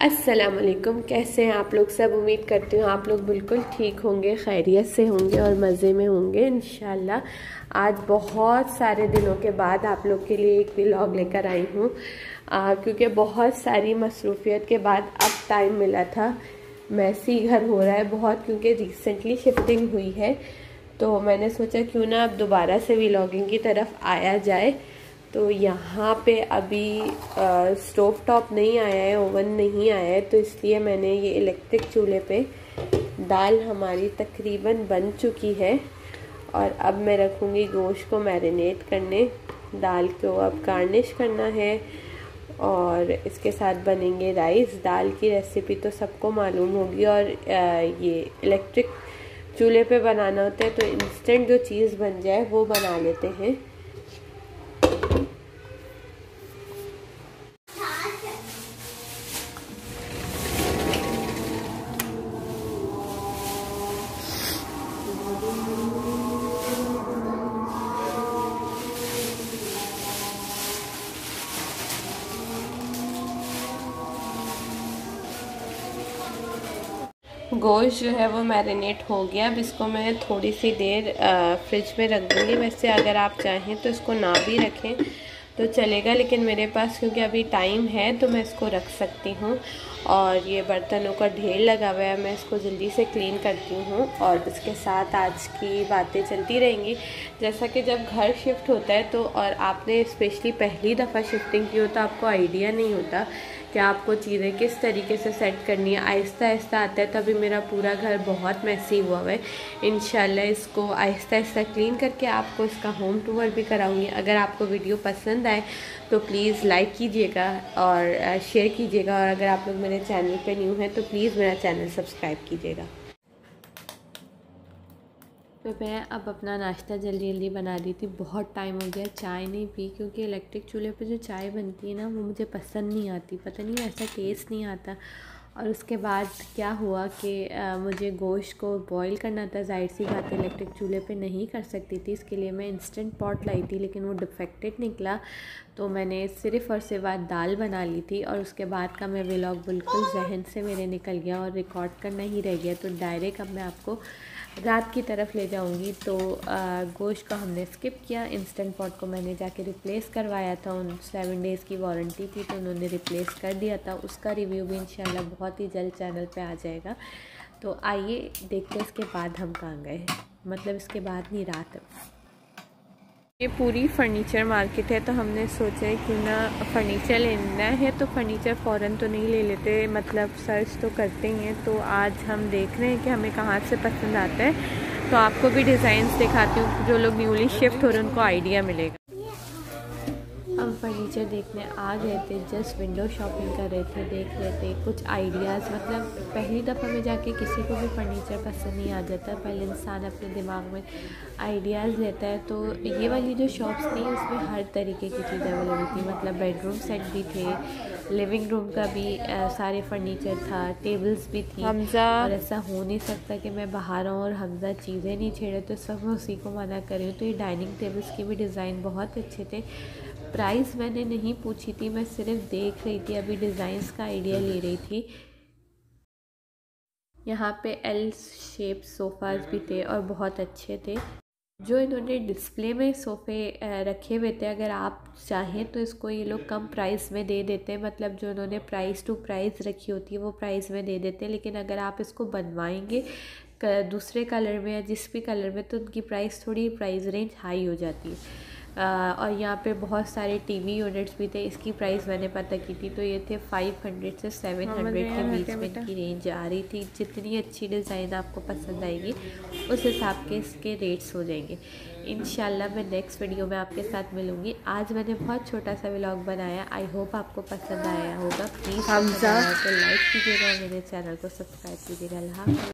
अस्सलाम वालेकुम कैसे हैं आप लोग? सब उम्मीद करती हूँ आप लोग बिल्कुल ठीक होंगे, खैरियत से होंगे और मज़े में होंगे इन आज बहुत सारे दिनों के बाद आप लोग के लिए एक व्लॉग लेकर आई हूँ। क्योंकि बहुत सारी मसरूफियत के बाद अब टाइम मिला था। मैसी घर हो रहा है बहुत, क्योंकि रिसेंटली शिफ्टिंग हुई है। तो मैंने सोचा क्यों ना अब दोबारा से व्लॉगिंग की तरफ़ आया जाए। तो यहाँ पे अभी स्टोव टॉप नहीं आया है ओवन नहीं आया है तो इसलिए मैंने ये इलेक्ट्रिक चूल्हे पे दाल हमारी तकरीबन बन चुकी है। और अब मैं रखूँगी गोश्त को मैरिनेट करने, दाल को अब गार्निश करना है, और इसके साथ बनेंगे राइस दाल की रेसिपी तो सबको मालूम होगी, और ये इलेक्ट्रिक चूल्हे पे बनाना होता है तो इंस्टेंट जो चीज़ बन जाए, वो बना लेते हैं। गोश्त जो है वो मैरिनेट हो गया। अब इसको मैं थोड़ी सी देर फ्रिज में रख दूँगी। वैसे अगर आप चाहें तो इसको ना भी रखें तो चलेगा, लेकिन मेरे पास क्योंकि अभी टाइम है तो मैं इसको रख सकती हूँ। और ये बर्तनों का ढेर लगा हुआ है, मैं इसको जल्दी से क्लीन करती हूँ और इसके साथ आज की बातें चलती रहेंगी। जैसा कि जब घर शिफ्ट होता है तो और आपने स्पेशली पहली दफ़ा शिफ्टिंग की हो तो आपको आइडिया नहीं होता कि आपको चीज़ें किस तरीके से सेट करनी है। आहिस्ता आहिस्ता आता है, तभी मेरा पूरा घर बहुत मैसी हुआ है। इन इसको आहिस्ता आहिस्ता क्लीन करके आपको इसका होम टूर भी कराऊँगी। अगर आपको वीडियो पसंद आए तो प्लीज़ लाइक कीजिएगा और शेयर कीजिएगा। और अगर आप लोग मेरे चैनल पर न्यू हैं तो प्लीज़ मेरा चैनल सब्सक्राइब कीजिएगा। तो मैं अब अपना नाश्ता जल्दी जल्दी बना दी थी। बहुत टाइम हो गया, चाय नहीं पी क्योंकि इलेक्ट्रिक चूल्हे पे जो चाय बनती है ना, वो मुझे पसंद नहीं आती। पता नहीं, ऐसा टेस्ट नहीं आता। और उसके बाद क्या हुआ कि मुझे गोश्त को बॉईल करना था। ज़ाहिर सी बात इलेक्ट्रिक चूल्हे पे नहीं कर सकती थी। इसके लिए मैं इंस्टेंट पॉट लाई थी, लेकिन वो डिफेक्टेड निकला। तो मैंने सिर्फ़ और सिर्फ़ दाल बना ली थी और उसके बाद का मैं व्लॉग बिल्कुल जहन से मेरे निकल गया और रिकॉर्ड करना ही रह गया। तो डायरेक्ट अब मैं आपको रात की तरफ़ ले जाऊँगी। तो गोश्त का हमने स्किप किया। इंस्टेंट पॉट को मैंने जाके रिप्लेस करवाया था। उन सेवन डेज़ की वारंटी थी तो उन्होंने रिप्लेस कर दिया था। उसका रिव्यू भी इन बहुत ही जल्द चैनल पे आ जाएगा। तो आइए देखते हैं इसके बाद हम कहाँ गए मतलब इसके बाद नहीं, रात। ये पूरी फर्नीचर मार्केट है तो हमने सोचा है कि ना फर्नीचर लेना है तो फर्नीचर फ़ौरन तो नहीं ले लेते मतलब सर्च तो करते ही हैं तो आज हम देख रहे हैं कि हमें कहाँ से पसंद आता है। तो आपको भी डिज़ाइन दिखाती हूँ, जो लोग न्यूली शिफ्ट हो रहे हैं, उनको आइडिया मिलेगा। हम फर्नीचर देखने आ गए थे जस्ट विंडो शॉपिंग कर रहे थे देख रहे थे कुछ आइडियाज़ मतलब पहली दफ़ा में जाके किसी को भी फर्नीचर पसंद नहीं आ जाता पहले इंसान अपने दिमाग में आइडियाज़ लेता है तो ये वाली जो शॉप्स थी उसमें हर तरीके की चीज़ अवेलेबल थी मतलब बेडरूम सेट भी थे लिविंग रूम का भी आ, सारे फर्नीचर था टेबल्स भी थी हमजा और ऐसा हो नहीं सकता कि मैं बाहर आऊँ और हमजा चीज़ें नहीं छेड़े तो सब मैं उसी को मना कर तो ये डाइनिंग टेबल्स की भी डिज़ाइन बहुत अच्छे थे प्राइस मैंने नहीं पूछी थी, मैं सिर्फ़ देख रही थी, अभी डिज़ाइंस का आइडिया ले रही थी। यहाँ पे एल शेप सोफ़ाज़ भी थे और बहुत अच्छे थे। जो इन्होंने डिस्प्ले में सोफ़े रखे हुए थे, अगर आप चाहें तो इसको ये लोग कम प्राइस में दे देते हैं। मतलब जो इन्होंने प्राइस टू प्राइस रखी होती है, वो प्राइस में दे देते हैं। लेकिन अगर आप इसको बनवाएँगे दूसरे कलर में या जिस भी कलर में तो उनकी प्राइस थोड़ी प्राइस रेंज हाई हो जाती है। और यहाँ पे बहुत सारे टीवी यूनिट्स भी थे। इसकी प्राइस मैंने पता की थी तो ये थे 500 से 700 के बीच में इनकी रेंज आ रही थी। जितनी अच्छी डिज़ाइन आपको पसंद आएगी उस हिसाब के इसके रेट्स हो जाएँगे। इन मैं नेक्स्ट वीडियो में आपके साथ मिलूँगी। आज मैंने बहुत छोटा सा व्लॉग बनाया। आई होप आपको पसंद आया होगा। प्लीज़ लाइक कीजिएगा मेरे चैनल को सब्सक्राइब कीजिएगा। अल्लाह